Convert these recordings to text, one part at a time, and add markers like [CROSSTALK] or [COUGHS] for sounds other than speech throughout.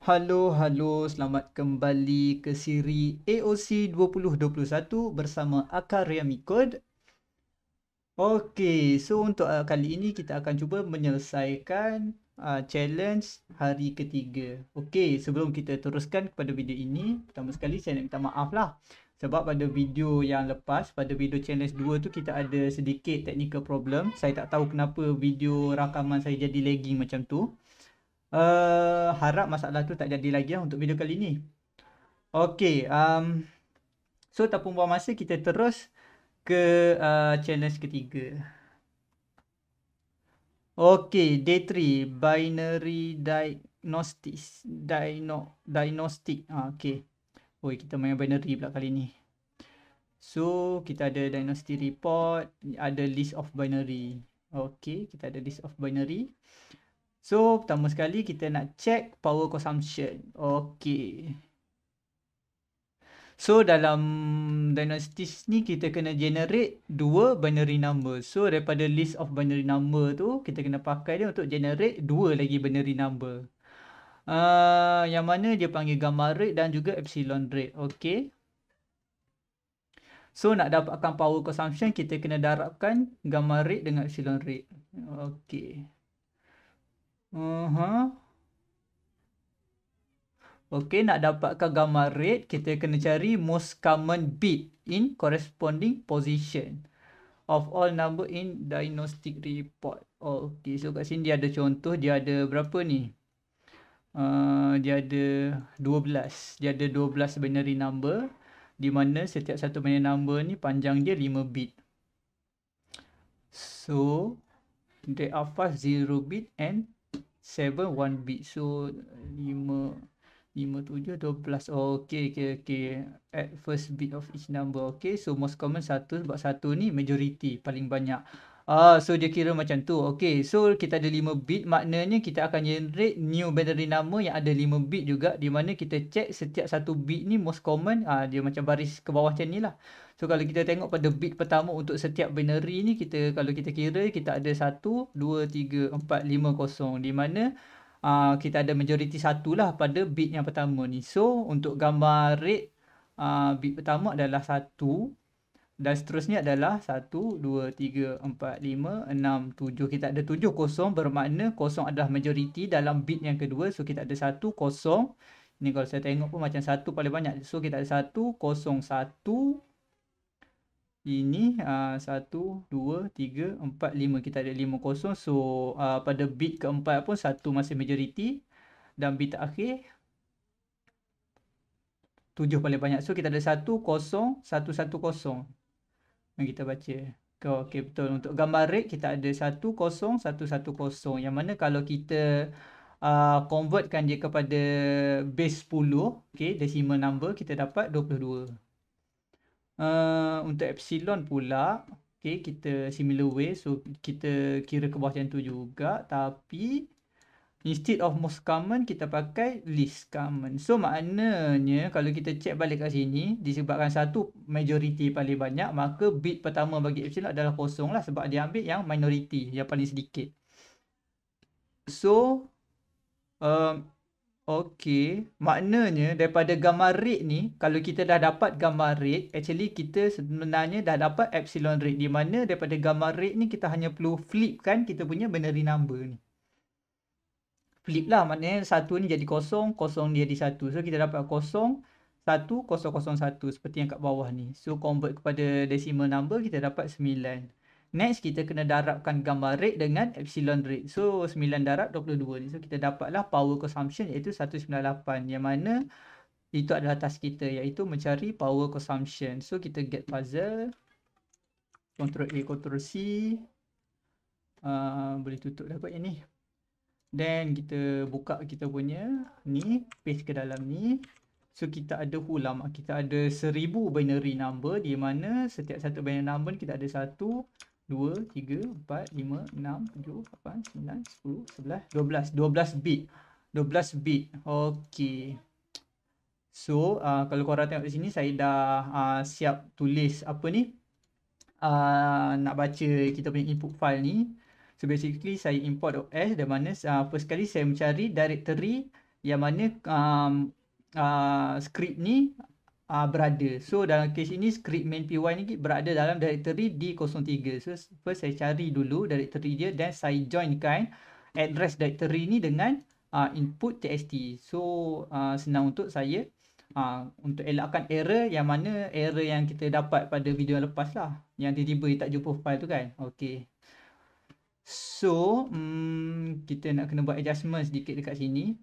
Halo, halo, selamat kembali ke siri AOC 2021 bersama Akariami Code. Okey, so untuk uh, kali ini kita akan cuba menyelesaikan uh, challenge hari ketiga. Okey, sebelum kita teruskan kepada video ini, pertama sekali saya nak minta maaf lah. Sebab pada video yang lepas, pada video challenge 2 tu kita ada sedikit technical problem. Saya tak tahu kenapa video rakaman saya jadi lagging macam tu. Uh, harap masalah tu tak jadi lagi lah untuk video kali ni. Okay, um, so tak pun buang masa kita terus ke uh, challenge ketiga. Okay, day 3, binary diagnostics. Dino, diagnostic. Ah, okay. Oh, kita main binary pula kali ni. So, kita ada diagnostic report, ada list of binary. Okay, kita ada list of binary. So, pertama sekali kita nak check power consumption. Okay. So, dalam diagnostics ni kita kena generate dua binary number. So, daripada list of binary number tu, kita kena pakai dia untuk generate dua lagi binary number. Uh, yang mana dia panggil gamma rate dan juga epsilon rate. Okay. So, nak dapatkan power consumption, kita kena darabkan gamma rate dengan epsilon rate. Okay. Uh-huh. Okey, nak dapatkan gamma rate, kita kena cari most common bit in corresponding position of all number in diagnostic report. Okey, so kat sini dia ada contoh, dia ada berapa ni? Uh, dia ada 12. Dia ada 12 binary number di mana setiap satu binary number ni panjang dia 5 bit. So, there are 5 0 bit and 7 1 bit. So 5 5 7 12 oh, okay okay okay. At first bit of each number okay. So most common 1 sebab 1 ni majority paling banyak Ah, so dia kira macam tu. Okay, so kita ada 5 bit. Maknanya kita akan generate new binary number yang ada 5 bit juga. Di mana kita check setiap satu bit ni most common. Ah, dia macam baris ke bawah macam ni lah. So kalau kita tengok pada bit pertama untuk setiap binary ni. kita Kalau kita kira kita ada 1, 2, 3, 4, 5, 0. Di mana ah, kita ada majority 1 lah pada bit yang pertama ni. So untuk gambar rate ah, bit pertama adalah 1. Dan seterusnya adalah 1, 2, 3, 4, 5, 6, 7. Kita ada 7 kosong bermakna kosong adalah majoriti dalam bit yang kedua. So kita ada 1, kosong. Ini kalau saya tengok pun macam 1 paling banyak. So kita ada 1, kosong, 1. Ini uh, 1, 2, 3, 4, 5. Kita ada 5 kosong. So uh, pada bit keempat pun 1 masih majoriti. Dan bit terakhir 7 paling banyak. So kita ada 1, kosong, 1, 1, kosong. Yang kita baca. Oh, okay, betul. Untuk gambar rate kita ada 10110. Yang mana kalau kita uh, convertkan dia kepada base 10. Okay, decimal number kita dapat 22. Uh, untuk epsilon pula. Okay, kita similar way. So, kita kira ke bawah macam tu juga. Tapi Instead of most common, kita pakai least common. So, maknanya kalau kita check balik kat sini, disebabkan satu majority paling banyak, maka bit pertama bagi epsilon adalah kosong lah sebab dia ambil yang minority, yang paling sedikit. So, um, okay. Maknanya daripada gamma rate ni, kalau kita dah dapat gamma rate, actually kita sebenarnya dah dapat epsilon rate. Di mana daripada gamma rate ni, kita hanya perlu flipkan kita punya binary number ni flip lah. Maknanya satu ni jadi kosong kosong dia jadi satu. So kita dapat kosong satu kosong kosong satu. Seperti yang kat bawah ni. So convert kepada decimal number kita dapat sembilan. Next kita kena darabkan gambar rate dengan epsilon rate. So sembilan darab dua puluh dua ni. So kita dapatlah power consumption iaitu satu sembilan lapan yang mana itu adalah task kita iaitu mencari power consumption. So kita get puzzle. Control A control C. Uh, boleh tutup dapat yang ni Then kita buka kita punya ni, paste ke dalam ni. So kita ada hulam, kita ada seribu binary number di mana setiap satu binary number kita ada satu, dua, tiga, empat, lima, enam, tujuh, lapan, sembilan, sepuluh, sebelas, dua belas. Dua belas bit. Dua belas bit. Okay. So uh, kalau korang tengok di sini saya dah uh, siap tulis apa ni. Uh, nak baca kita punya input file ni. So basically saya import .s di mana uh, first kali saya mencari directory yang mana um, uh, script ni uh, berada. So dalam case ini script main py ni berada dalam directory D03. So first saya cari dulu directory dia dan saya joinkan address directory ni dengan uh, input txt. So uh, senang untuk saya uh, untuk elakkan error yang mana error yang kita dapat pada video yang lepas lah. Yang tiba-tiba tak jumpa file tu kan. Okay. So um, kita nak kena buat adjustment sedikit dekat sini.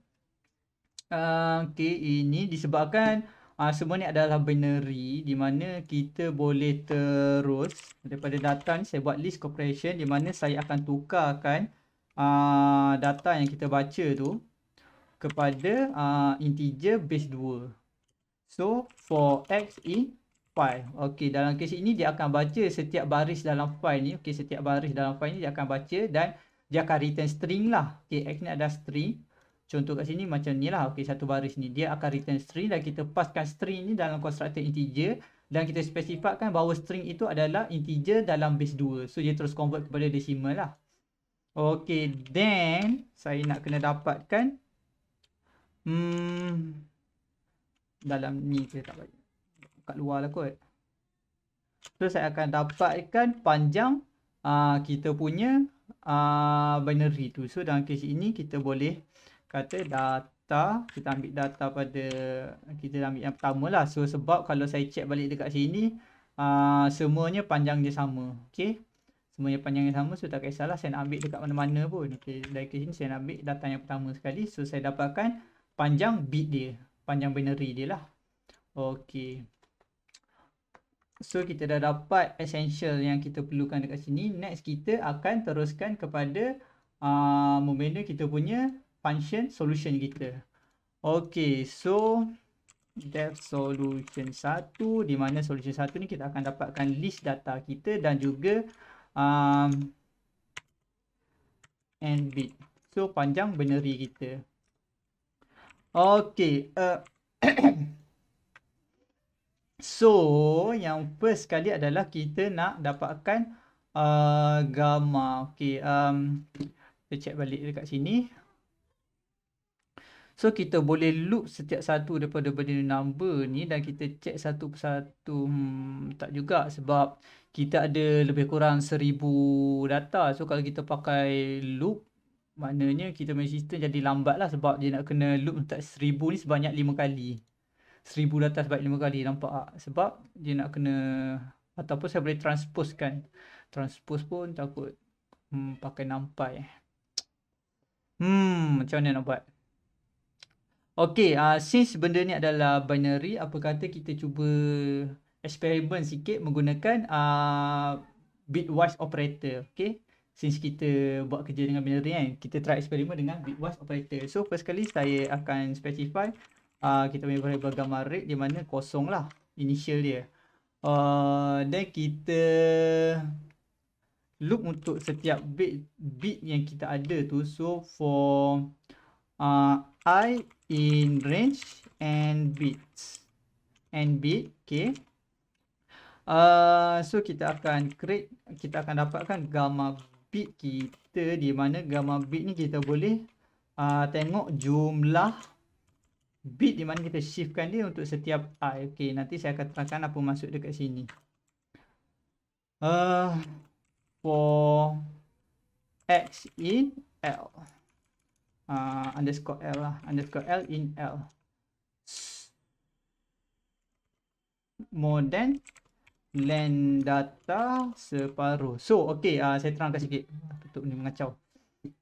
Uh, okay ini disebabkan uh, semua ni adalah binary di mana kita boleh terus daripada data ni saya buat list compression di mana saya akan tukarkan uh, data yang kita baca tu kepada uh, integer base 2. So for x in file. Okey, dalam kes ini dia akan baca setiap baris dalam file ni. Okey, setiap baris dalam file ni dia akan baca dan dia akan return string lah. Okey, x ni ada string. Contoh kat sini macam ni lah. Okey, satu baris ni dia akan return string dan kita paskan string ni dalam constructor integer dan kita spesifikkan bahawa string itu adalah integer dalam base 2. So dia terus convert kepada decimal lah. Okey, then saya nak kena dapatkan hmm dalam ni saya tak baik. Kat luar lah kot. So saya akan dapatkan panjang uh, kita punya uh, binary tu. So dalam kes ini kita boleh kata data. Kita ambil data pada kita ambil yang pertama lah. So sebab kalau saya check balik dekat sini. Uh, semuanya panjang dia sama. Okay. Semuanya panjang yang sama. So tak kisahlah saya nak ambil dekat mana-mana pun. Okay. Dari kes ini saya nak ambil data yang pertama sekali. So saya dapatkan panjang bit dia. Panjang binary dia lah. Okay. So kita dah dapat essential yang kita perlukan dekat sini. Next kita akan teruskan kepada uh, membina kita punya function solution kita. Okay, so def solution 1 di mana solution 1 ni kita akan dapatkan list data kita dan juga um, and bit. So panjang binary kita. Okay, uh, [COUGHS] So, yang first kali adalah kita nak dapatkan uh, gamma. Okay, um, kita check balik dekat sini. So, kita boleh loop setiap satu daripada binary number ni dan kita check satu persatu. Hmm, tak juga sebab kita ada lebih kurang seribu data. So, kalau kita pakai loop, maknanya kita punya sistem jadi lambat lah sebab dia nak kena loop untuk seribu ni sebanyak lima kali seribu data sebaik lima kali nampak tak? Sebab dia nak kena ataupun saya boleh transpose kan. Transpose pun takut hmm, pakai nampai. Hmm, macam mana nak buat? Okay, uh, since benda ni adalah binary, apa kata kita cuba eksperimen sikit menggunakan uh, bitwise operator. Okay, since kita buat kerja dengan binary kan, kita try eksperimen dengan bitwise operator. So, first kali saya akan specify uh, kita punya variable gamma rate di mana kosong lah initial dia. Uh, dan kita loop untuk setiap bit bit yang kita ada tu. So for uh, i in range and bits and bit, okay. Uh, so kita akan create, kita akan dapatkan gamma bit kita di mana gamma bit ni kita boleh uh, tengok jumlah bit di mana kita shiftkan dia untuk setiap i. Okey, nanti saya akan terangkan apa maksud dekat sini. Uh, for x in l. Uh, underscore l lah. Underscore l in l. More than len data separuh. So, okey, uh, saya terangkan sikit. Tutup ni mengacau.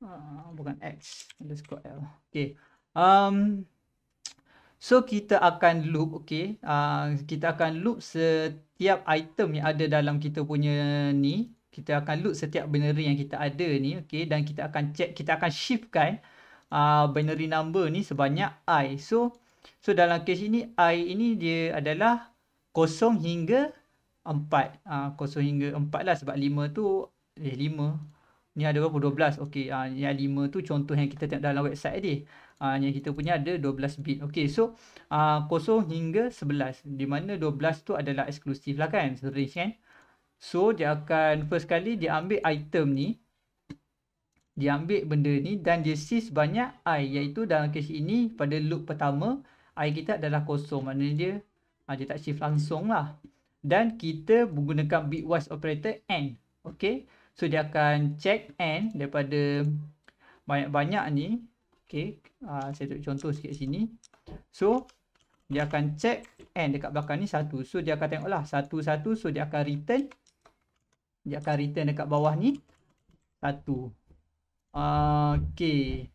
Uh, bukan x underscore l. Okey. Um, So kita akan loop okay. Uh, kita akan loop setiap item yang ada dalam kita punya ni. Kita akan loop setiap binary yang kita ada ni okay. Dan kita akan check, kita akan shiftkan uh, binary number ni sebanyak i. So so dalam case ini i ini dia adalah kosong hingga 4. Uh, kosong hingga 4 lah sebab 5 tu eh 5. Ni ada berapa? 12. Okey, uh, yang 5 tu contoh yang kita tengok dalam website dia uh, yang kita punya ada 12 bit. Okey, so uh, 0 hingga 11 di mana 12 tu adalah eksklusif lah kan, range kan. So dia akan first kali dia ambil item ni. dia ambil benda ni dan dia shift banyak i iaitu dalam kes ini pada loop pertama i kita adalah kosong maknanya dia ha, dia tak shift langsung lah dan kita menggunakan bitwise operator AND okay so dia akan check AND daripada banyak-banyak ni okay ha, saya tunjuk contoh sikit sini so dia akan check AND dekat belakang ni satu so dia akan tengok lah satu-satu so dia akan return dia akan return dekat bawah ni satu Okay.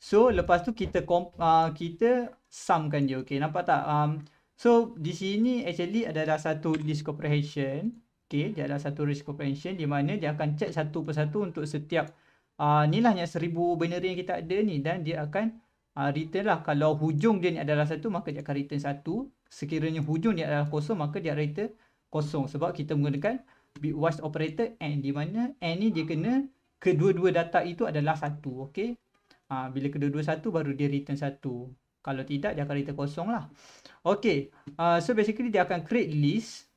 So lepas tu kita uh, kita sumkan dia. Okay nampak tak? Um, so di sini actually adalah satu list comprehension. Okay dia adalah satu list comprehension di mana dia akan check satu persatu untuk setiap uh, ni lah yang seribu binary yang kita ada ni. Dan dia akan uh, return lah. Kalau hujung dia ni adalah satu maka dia akan return satu. Sekiranya hujung dia adalah kosong maka dia return kosong. Sebab kita menggunakan bitwise operator and di mana and ni dia kena kedua-dua data itu adalah satu. Okay. Ha, bila kedua-dua satu baru dia return satu. Kalau tidak dia akan return kosong lah. Okay. Uh, so basically dia akan create list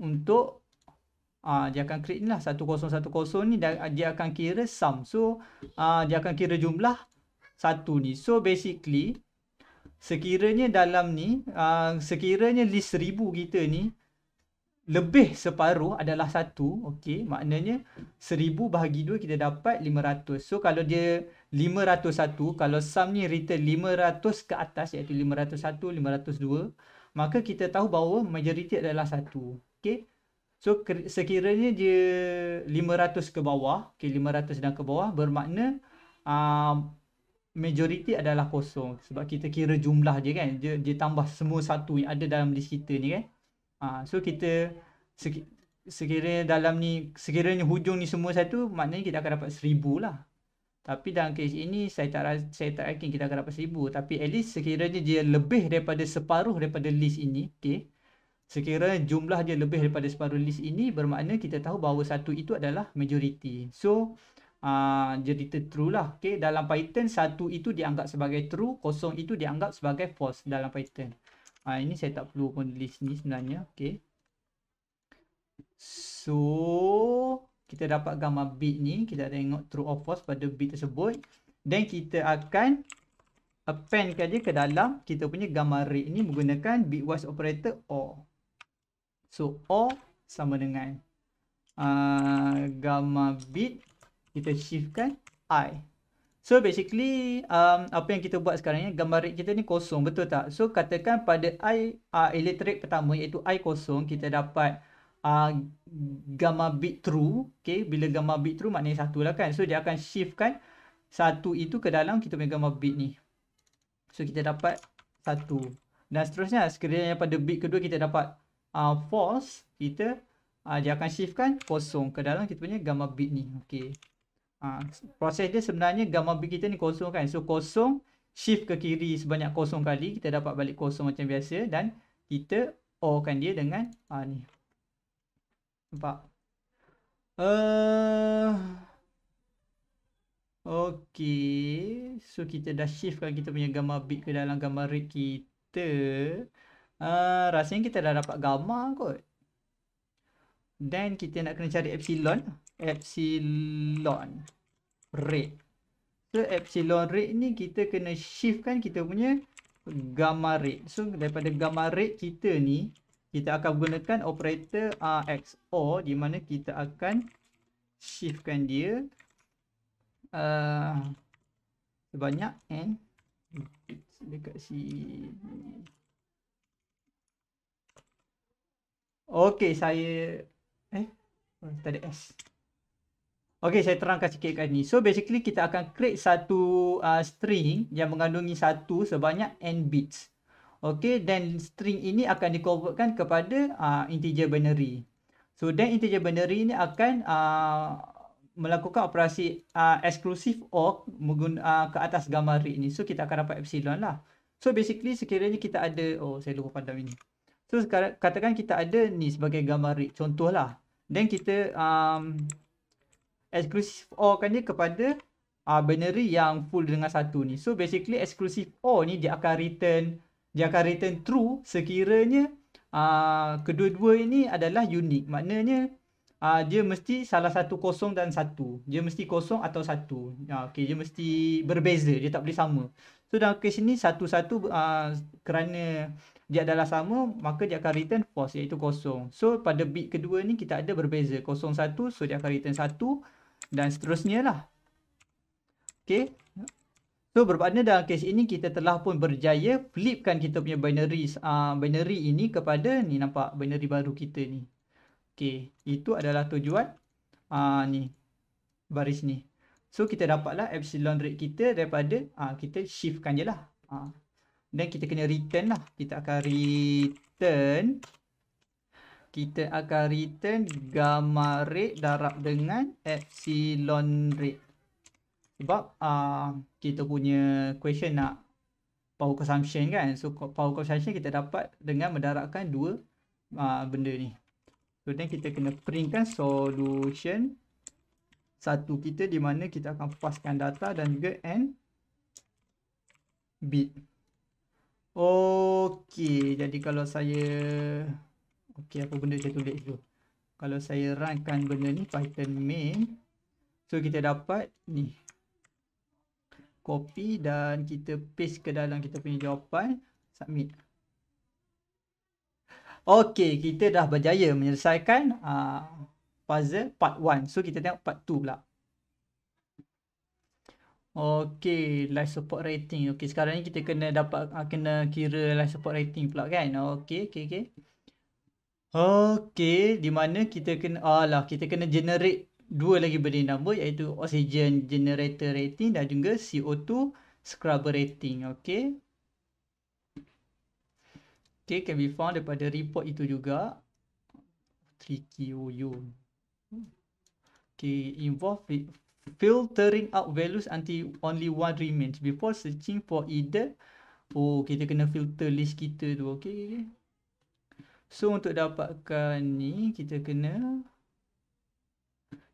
untuk uh, dia akan create ni lah 1010 ni dia, dia akan kira sum. So uh, dia akan kira jumlah satu ni. So basically sekiranya dalam ni uh, sekiranya list seribu kita ni lebih separuh adalah satu, okey, maknanya seribu bahagi dua kita dapat lima ratus. So kalau dia lima ratus satu, kalau sum ni return lima ratus ke atas iaitu lima ratus satu, lima ratus dua, maka kita tahu bahawa majoriti adalah satu. Okey. So sekiranya dia lima ratus ke bawah, lima ratus dan ke bawah bermakna uh, majoriti adalah kosong sebab kita kira jumlah je kan. Dia, dia tambah semua satu yang ada dalam list kita ni kan. Ha, so kita sekiranya dalam ni sekiranya hujung ni semua satu maknanya kita akan dapat seribu lah. Tapi dalam kes ini saya tak saya tak yakin kita akan dapat seribu. Tapi at least sekiranya dia lebih daripada separuh daripada list ini. Okay. Sekiranya jumlah dia lebih daripada separuh list ini bermakna kita tahu bahawa satu itu adalah majority. So uh, jadi true lah. Okay. Dalam Python satu itu dianggap sebagai true. Kosong itu dianggap sebagai false dalam Python. Ha, ini saya tak perlu pun list ni sebenarnya. Okay. So, kita dapat gambar bit ni. Kita tengok true or false pada bit tersebut. Dan kita akan appendkan dia ke dalam kita punya gamma rate ni menggunakan bitwise operator OR. So, OR sama dengan uh, gamma bit. Kita shiftkan I. So basically um, apa yang kita buat sekarang ni gambar rate kita ni kosong betul tak? So katakan pada I uh, electric pertama iaitu I kosong kita dapat uh, gamma bit true. Okay bila gamma bit true maknanya satu lah kan. So dia akan shiftkan satu itu ke dalam kita punya gamma bit ni. So kita dapat satu. Dan seterusnya sekiranya pada bit kedua kita dapat uh, false kita uh, dia akan shiftkan kosong ke dalam kita punya gamma bit ni. Okay. Ha, proses dia sebenarnya gamma bit kita ni kosong kan. So kosong shift ke kiri sebanyak kosong kali. Kita dapat balik kosong macam biasa. Dan kita OR-kan dia dengan ha, ni. Nampak? Uh, okay. So kita dah shift kan kita punya gamma bit ke dalam gamma rate kita. Uh, rasanya kita dah dapat gamma kot. Dan kita nak kena cari epsilon epsilon rate. So epsilon rate ni kita kena shift kan kita punya gamma rate. So daripada gamma rate kita ni kita akan gunakan operator RXO di mana kita akan shiftkan dia uh, sebanyak n dekat sini. Okey, saya eh oh, tak ada S. Okey, saya terangkan sikit kat ni. So basically kita akan create satu uh, string yang mengandungi satu sebanyak n bits. Okey, dan string ini akan dikonvertkan kepada uh, integer binary. So then integer binary ini akan uh, melakukan operasi uh, exclusive OR uh, ke atas gamma rate ni. So kita akan dapat epsilon lah. So basically sekiranya kita ada oh saya lupa padam ini. So katakan kita ada ni sebagai gamma rate contohlah. Then kita um, exclusive OR kan dia kepada uh, binary yang full dengan satu ni. So basically exclusive OR ni dia akan return dia akan return true sekiranya uh, kedua-dua ini adalah unik. Maknanya uh, dia mesti salah satu kosong dan satu. Dia mesti kosong atau satu. Uh, okay, dia mesti berbeza. Dia tak boleh sama. So dalam kes ni satu-satu uh, kerana dia adalah sama maka dia akan return false iaitu kosong. So pada bit kedua ni kita ada berbeza. Kosong satu so dia akan return satu dan seterusnya lah. Okay. So bermakna dalam kes ini kita telah pun berjaya flipkan kita punya binary uh, binary ini kepada ni nampak binary baru kita ni. Okay, itu adalah tujuan uh, ni baris ni. So kita dapatlah epsilon rate kita daripada uh, kita shiftkan je lah. Uh, dan kita kena return lah. Kita akan return kita akan return gamma rate darab dengan epsilon rate. Sebab uh, kita punya question nak power consumption kan. So power consumption kita dapat dengan mendarabkan dua uh, benda ni. So then kita kena printkan solution satu kita di mana kita akan paskan data dan juga n bit. Okey, jadi kalau saya okey apa benda saya tulis tu. Kalau saya runkan benda ni Python main so kita dapat ni copy dan kita paste ke dalam kita punya jawapan submit Okey, kita dah berjaya menyelesaikan uh, puzzle part 1. So kita tengok part 2 pula. Okey, life support rating. Okey, sekarang ni kita kena dapat uh, kena kira life support rating pula kan. Okey, okey, okey. Okey, di mana kita kena alah, kita kena generate dua lagi benda number iaitu oxygen generator rating dan juga CO2 scrubber rating. Okay. Okay, can be found daripada report itu juga. Tricky, oh yo. Okay, involve filtering out values until only one remains before searching for either. Oh, kita kena filter list kita tu. Okay. So, untuk dapatkan ni, kita kena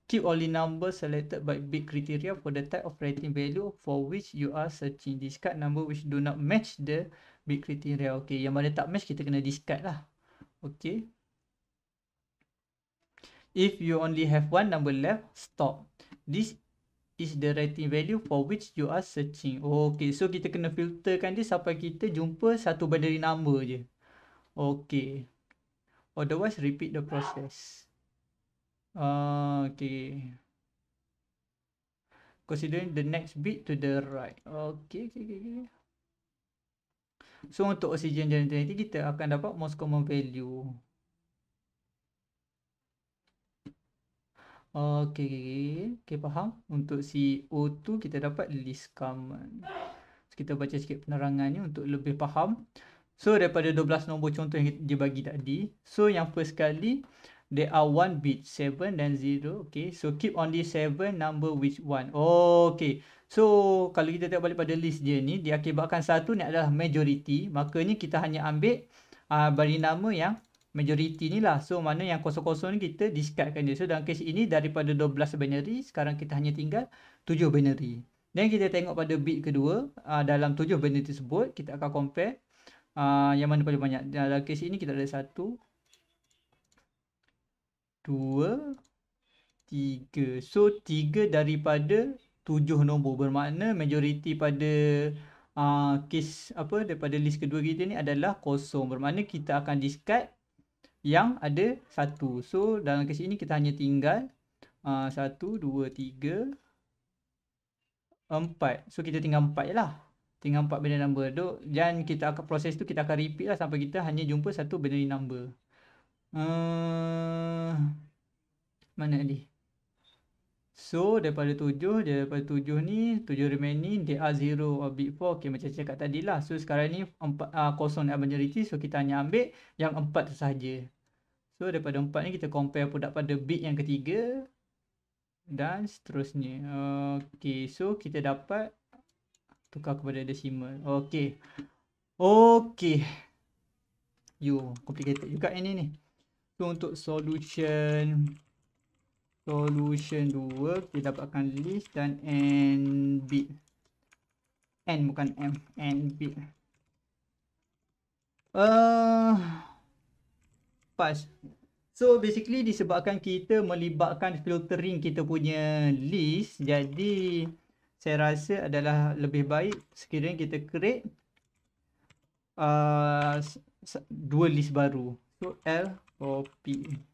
Keep only numbers selected by bit criteria for the type of rating value for which you are searching. Discard number which do not match the bit criteria. Okay, yang mana tak match kita kena discard lah. Okay. If you only have one number left, stop. This is the rating value for which you are searching. Okay, so kita kena filterkan dia sampai kita jumpa satu binary number je. Okay. Otherwise, repeat the process. Uh, okay. Considering the next bit to the right. Okay, okay, okay, okay. So untuk oxygen generator kita akan dapat most common value. Okay, okay, okay. okay faham. Untuk CO2 kita dapat least common. So, kita baca sikit penerangan ni untuk lebih faham. So daripada 12 nombor contoh yang dia bagi tadi. So yang first kali there are one bit seven dan zero okay so keep only seven number which one oh, okay so kalau kita tengok balik pada list dia ni diakibatkan satu ni adalah majority maka ni kita hanya ambil uh, bagi nama yang majority ni lah so mana yang kosong-kosong ni kita discardkan dia so dalam kes ini daripada 12 binary sekarang kita hanya tinggal 7 binary dan kita tengok pada bit kedua uh, dalam 7 binary tersebut kita akan compare uh, yang mana paling banyak dalam kes ini kita ada satu dua, tiga. So, tiga daripada tujuh nombor. Bermakna majoriti pada uh, case apa daripada list kedua kita ni adalah kosong. Bermakna kita akan discard yang ada satu. So, dalam kes ini kita hanya tinggal uh, satu, dua, tiga, empat. So, kita tinggal empat je lah. Tinggal empat binary number. Dan kita akan proses tu kita akan repeat lah sampai kita hanya jumpa satu binary number. Uh, mana ni? So daripada tujuh, daripada tujuh ni, tujuh remaining, they are zero or bit four. Okay macam cakap tadi lah. So sekarang ni empat, uh, kosong dan majority. So kita hanya ambil yang empat sahaja. So daripada empat ni kita compare produk pada bit yang ketiga. Dan seterusnya. Okay so kita dapat tukar kepada decimal. Okay. Okay. You complicated juga ini ni. So untuk solution solution 2 kita dapatkan list dan n bit. N bukan m, n bit. Uh, pas. So basically disebabkan kita melibatkan filtering kita punya list jadi saya rasa adalah lebih baik sekiranya kita create uh, dua list baru. So L copy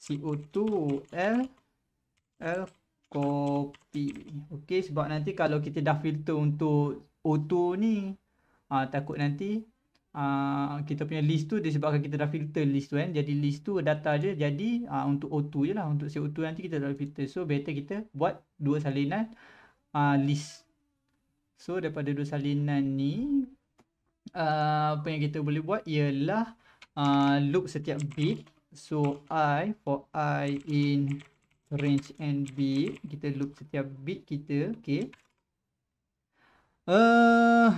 CO2 L L copy. Okey sebab nanti kalau kita dah filter untuk O2 ni uh, takut nanti uh, kita punya list tu disebabkan kita dah filter list tu kan. Jadi list tu data je jadi uh, untuk O2 je lah. Untuk CO2 nanti kita dah filter. So better kita buat dua salinan uh, list. So daripada dua salinan ni uh, apa yang kita boleh buat ialah uh, loop setiap bit so i for i in range and bit kita loop setiap bit kita okay. Uh,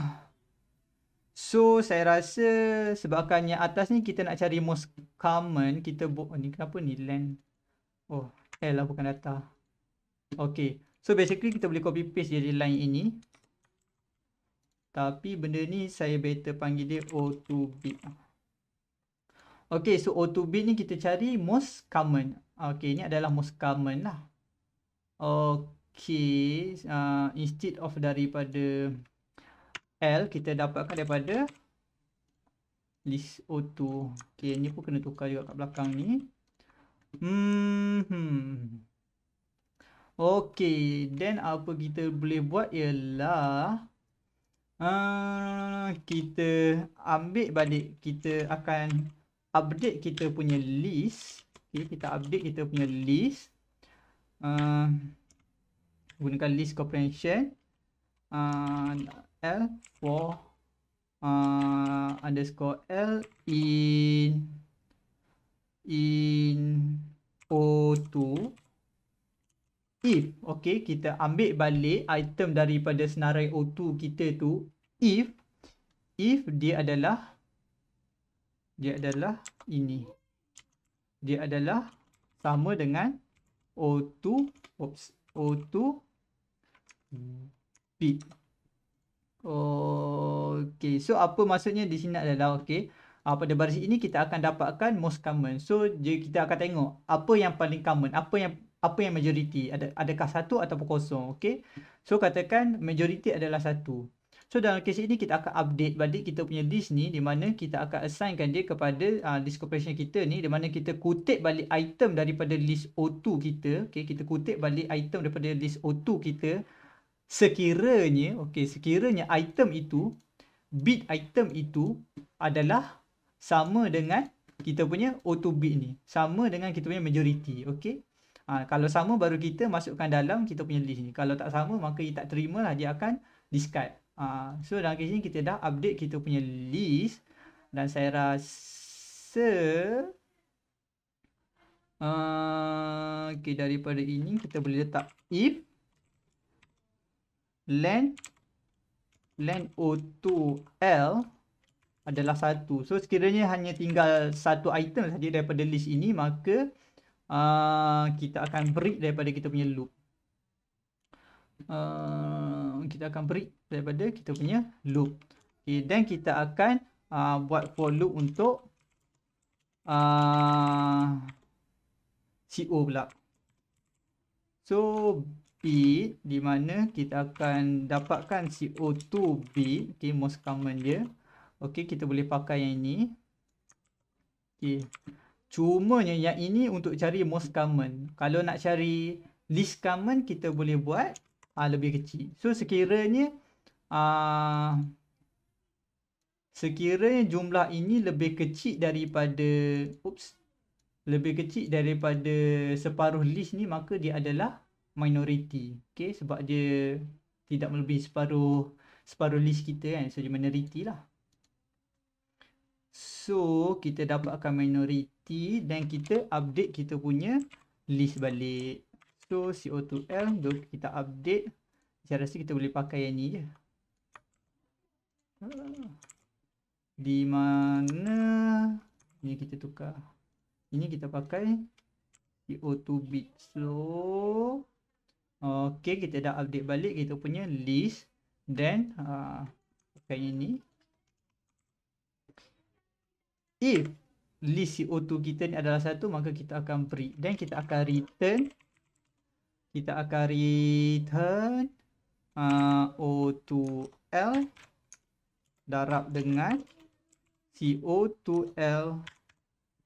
So saya rasa sebabkan yang atas ni kita nak cari most common kita oh, ni kenapa ni? Len oh L lah bukan data. Okay so basically kita boleh copy paste jadi line ini. Tapi benda ni saya better panggil dia O2 bit Okay so O2 bit ni kita cari most common Okay ni adalah most common lah Okay uh, instead of daripada L kita dapatkan daripada list O2. Okey, ni pun kena tukar juga kat belakang ni. Hmm. hmm. Okey, then apa kita boleh buat ialah uh, kita ambil balik kita akan update kita punya list. Okey, kita update kita punya list. Uh, gunakan list comprehension. Uh, L for uh, underscore L in in O2 if okay kita ambil balik item daripada senarai O2 kita tu if if dia adalah dia adalah ini dia adalah sama dengan O2 oops O2 bit Okay, so apa maksudnya di sini adalah okay. Uh, pada baris ini kita akan dapatkan most common. So je kita akan tengok apa yang paling common, apa yang apa yang majority, ada adakah satu ataupun kosong, okay. So katakan majority adalah satu. So dalam kes ini kita akan update balik kita punya list ni di mana kita akan assignkan dia kepada uh, list compression kita ni di mana kita kutip balik item daripada list O2 kita, okay. Kita kutip balik item daripada list O2 kita. Sekiranya okey sekiranya item itu bit item itu adalah sama dengan kita punya auto bit ni. Sama dengan kita punya majority okey? Ha, kalau sama baru kita masukkan dalam kita punya list ni. Kalau tak sama maka ia tak terima lah dia akan discard ha, so dalam kes ni kita dah update kita punya list dan saya rasa uh, okey daripada ini kita boleh letak if len len O2L adalah satu. So sekiranya hanya tinggal satu item saja daripada list ini maka uh, kita akan break daripada kita punya loop. Uh, kita akan break daripada kita punya loop. Okay, dan kita akan uh, buat for loop untuk uh, CO pula. So bit di mana kita akan dapatkan CO2 bit okay, most common dia okey kita boleh pakai yang ini okey cumanya yang ini untuk cari most common kalau nak cari least common kita boleh buat uh, lebih kecil. So sekiranya uh, sekiranya jumlah ini lebih kecil daripada oops lebih kecil daripada separuh list ni maka dia adalah minority. Okay sebab dia tidak melebihi separuh separuh list kita kan so dia minority lah. So kita dapatkan minority dan kita update kita punya list balik so CO2L do kita update. Saya rasa kita boleh pakai yang ni je. Di mana ni kita tukar? Ini kita pakai CO2 bit so Okey, kita dah update balik. Kita punya list. Then, uh, pakai ini. If list CO2 kita ni adalah satu maka kita akan beri dan kita akan return kita akan return uh, O2L darab dengan CO2L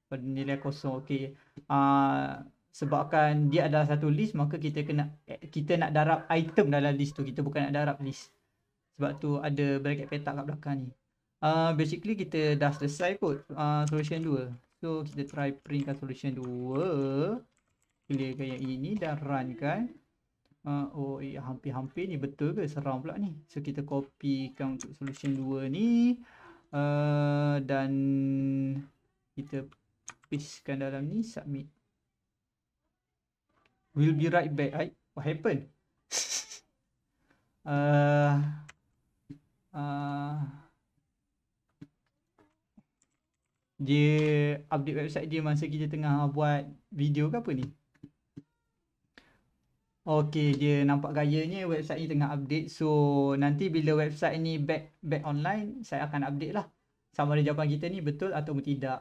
pada nilai kosong. Okey. Uh, sebabkan dia adalah satu list maka kita kena kita nak darab item dalam list tu. Kita bukan nak darab list. Sebab tu ada bracket petak kat belakang ni. Uh, basically kita dah selesai kot uh, solution 2. So kita try printkan solution 2. Clearkan yang ini dan run kan. Uh, oh eh, hampir-hampir ni betul ke seram pula ni. So kita copykan untuk solution 2 ni. Uh, dan kita pastekan dalam ni submit. Will be right back. Ay, what happened? uh, [LAUGHS] uh, dia update website dia masa kita tengah buat video ke apa ni? Okey, dia nampak gayanya website ni tengah update. So, nanti bila website ni back back online, saya akan update lah. Sama ada jawapan kita ni betul atau tidak.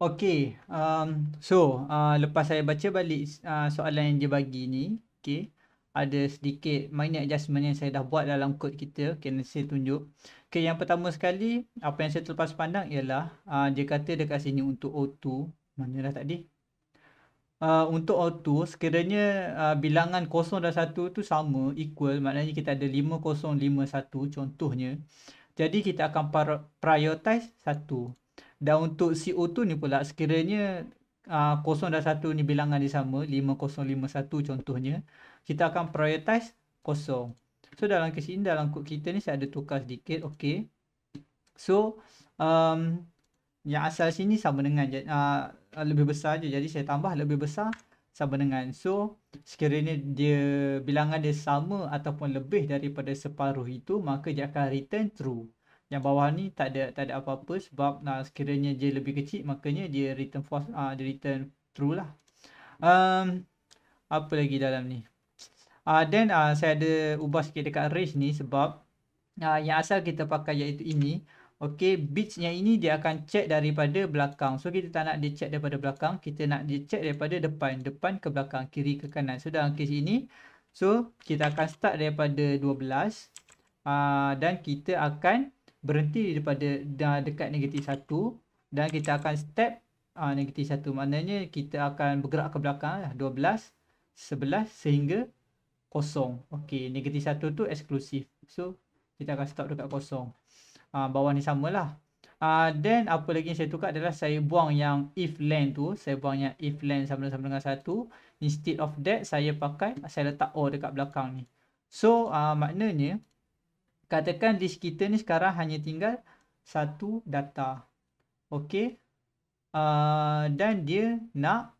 Okey, um, so uh, lepas saya baca balik uh, soalan yang dia bagi ni, okey, ada sedikit minor adjustment yang saya dah buat dalam kod kita. Okay, nanti saya tunjuk. Okay, yang pertama sekali, apa yang saya terlepas pandang ialah uh, dia kata dekat sini untuk O2. Mana dah tadi? Uh, untuk auto sekiranya uh, bilangan 0 dan 1 tu sama equal maknanya kita ada 5051 contohnya. Jadi kita akan prioritize 1 dan untuk CO2 ni pula sekiranya uh, 0 dan 1 ni bilangan dia sama 5051 contohnya kita akan prioritize 0 so dalam kes ini dalam kod kita ni saya ada tukar sedikit okey. So um, yang asal sini sama dengan uh, lebih besar je. Jadi saya tambah lebih besar sama dengan so sekiranya dia bilangan dia sama ataupun lebih daripada separuh itu maka dia akan return true. Yang bawah ni tak ada tak ada apa-apa sebab uh, sekiranya dia lebih kecil makanya dia return false uh, dia return true lah. Um, apa lagi dalam ni? Uh, then uh, saya ada ubah sikit dekat range ni sebab uh, yang asal kita pakai iaitu ini Okey, bits yang ini dia akan check daripada belakang. So kita tak nak dia check daripada belakang, kita nak dia check daripada depan, depan ke belakang, kiri ke kanan. So dalam kes ini, so kita akan start daripada 12 uh, dan kita akan berhenti daripada dekat negatif 1 dan kita akan step uh, negatif 1. Maknanya kita akan bergerak ke belakang lah, 12, 11 sehingga kosong. Okey, negatif 1 tu eksklusif. So kita akan stop dekat kosong uh, bawah ni samalah. Uh, then apa lagi yang saya tukar adalah saya buang yang if len tu. Saya buang yang if len sama-sama dengan satu. Instead of that saya pakai, saya letak O dekat belakang ni. So uh, maknanya, katakan list kita ni sekarang hanya tinggal satu data. Okay. Uh, dan dia nak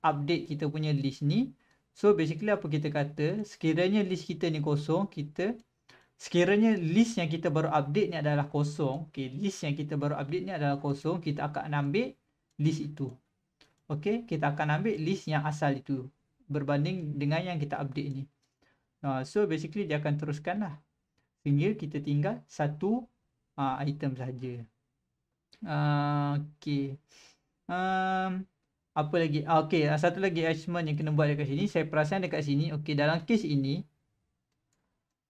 update kita punya list ni. So basically apa kita kata, sekiranya list kita ni kosong, kita sekiranya list yang kita baru update ni adalah kosong, okay, list yang kita baru update ni adalah kosong, kita akan ambil list itu. Okay, kita akan ambil list yang asal itu berbanding dengan yang kita update ni. Uh, so basically dia akan teruskan lah. Sehingga kita tinggal satu uh, item saja. Uh, okay. Um, apa lagi? Uh, okay, satu lagi adjustment yang kena buat dekat sini. Saya perasan dekat sini. Okay, dalam case ini,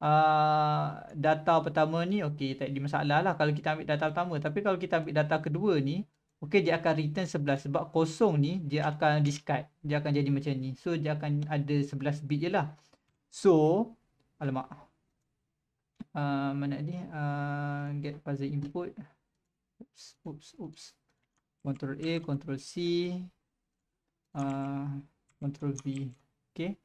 uh, data pertama ni okey tak ada masalah lah kalau kita ambil data pertama. Tapi kalau kita ambil data kedua ni okey dia akan return 11 sebab kosong ni dia akan discard. Dia akan jadi macam ni. So dia akan ada 11 bit je lah. So alamak. Uh, mana ni? Uh, get puzzle input. Oops oops oops. Control A control C. Uh, control V. Okey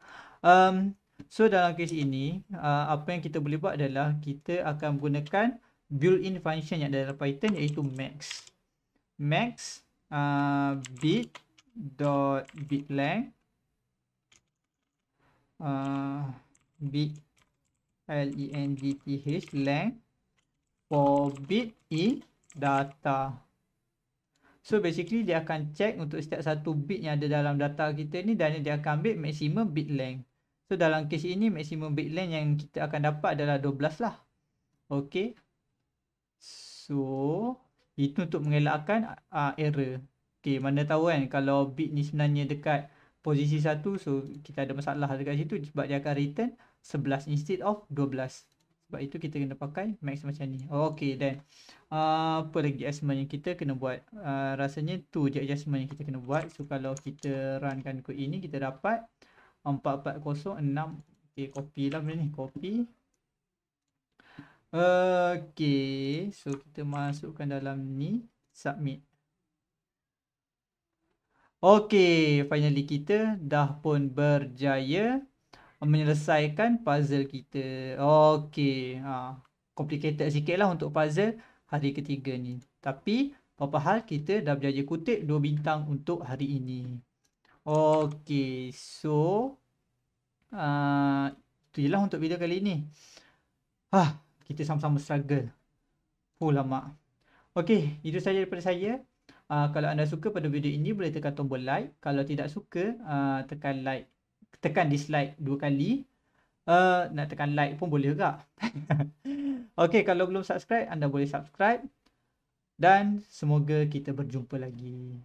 um, So dalam kes ini, uh, apa yang kita boleh buat adalah kita akan menggunakan built-in function yang ada dalam Python iaitu max. Max uh, bit dot bit length uh, bit l e n g t h length for bit in data. So basically dia akan check untuk setiap satu bit yang ada dalam data kita ni dan dia akan ambil maximum bit length. So dalam kes ini maksimum bit length yang kita akan dapat adalah 12 lah. Okay. So Itu untuk mengelakkan uh, error. Okay, mana tahu kan kalau bit ni sebenarnya dekat posisi satu so kita ada masalah dekat situ sebab dia akan return 11 instead of 12. Sebab itu kita kena pakai max macam ni. Okay then. Uh, apa lagi adjustment yang kita kena buat? Uh, rasanya tu je adjustment yang kita kena buat. So kalau kita runkan kod ini kita dapat 4406. Okay copy lah benda ni. Copy. Okay. So kita masukkan dalam ni. Submit. Okay. Finally kita dah pun berjaya menyelesaikan puzzle kita. Okay. Ha. Complicated sikit lah untuk puzzle hari ketiga ni. Tapi apa hal kita dah berjaya kutip dua bintang untuk hari ini. Okay. So. Uh, itu je lah untuk video kali ni. Ah, kita sama-sama struggle. Oh lama. Okey, itu saja daripada saya. Uh, kalau anda suka pada video ini boleh tekan tombol like. Kalau tidak suka uh, tekan like tekan dislike dua kali. Uh, nak tekan like pun boleh juga. [LAUGHS] Okey, kalau belum subscribe anda boleh subscribe. Dan semoga kita berjumpa lagi.